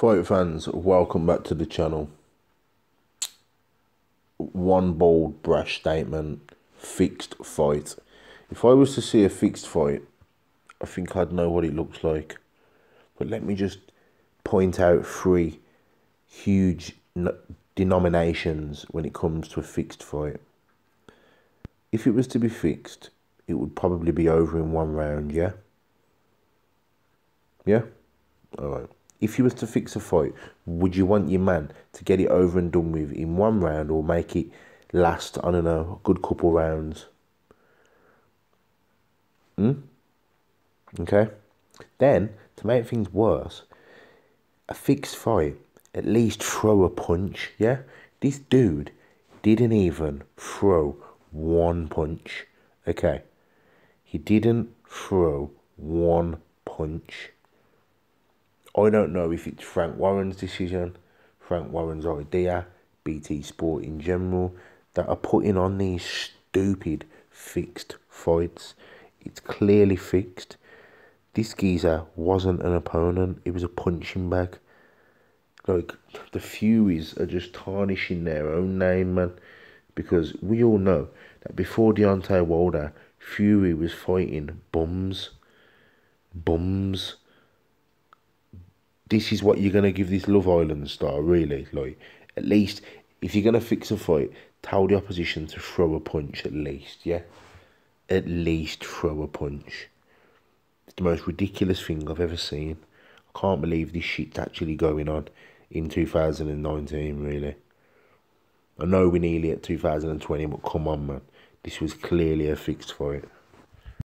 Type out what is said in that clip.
Fight fans, welcome back to the channel. One bold, brash statement. Fixed fight. If I was to see a fixed fight, I think I'd know what it looks like. But let me just point out three huge denominations when it comes to a fixed fight. If it was to be fixed, it would probably be over in one round, yeah? Yeah? Alright. If you was to fix a fight, would you want your man to get it over and done with in one round or make it last, I don't know, a good couple rounds? Hmm? Okay? Then, to make things worse, a fixed fight, at least throw a punch, yeah? This dude didn't even throw one punch, okay? He didn't throw one punch. I don't know if it's Frank Warren's decision, Frank Warren's idea, BT Sport in general, that are putting on these stupid fixed fights. It's clearly fixed. This geezer wasn't an opponent, it was a punching bag. Like, the Furies are just tarnishing their own name, man. Because we all know that before Deontay Wilder, Fury was fighting bums. Bums this is what you're gonna give this Love Island star, really. Like, at least if you're gonna fix a fight, tell the opposition to throw a punch at least, yeah? At least throw a punch. It's the most ridiculous thing I've ever seen. I can't believe this shit's actually going on in 2019, really. I know we're nearly at 2020, but come on, man. This was clearly a fixed fight.